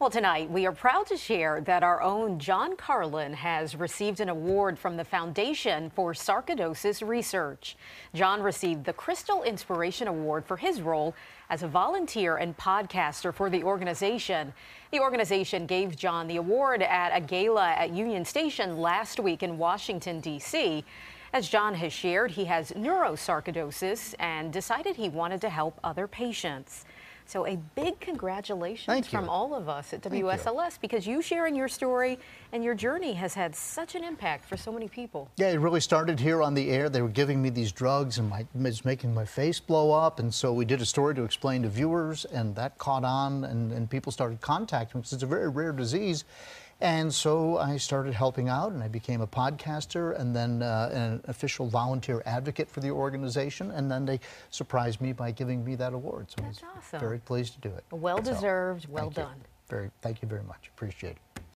Well, tonight we are proud to share that our own John Carlin has received an award from the Foundation for Sarcoidosis Research. John received the Crystal Inspiration Award for his role as a volunteer and podcaster for the organization. The organization gave John the award at a gala at Union Station last week in Washington, D.C. As John has shared, he has neurosarcoidosis and decided he wanted to help other patients. So a big congratulations from all of us at WSLS you. because you sharing your story and your journey has had such an impact for so many people. Yeah, it really started here on the air. They were giving me these drugs and my, it was making my face blow up. And so we did a story to explain to viewers and that caught on and, and people started contacting me because it's a very rare disease. And so I started helping out and I became a podcaster and then uh, an official volunteer advocate for the organization. And then they surprised me by giving me that award. So That's I was awesome. very pleased to do it. Well deserved, well done. You. Very, thank you very much. Appreciate it.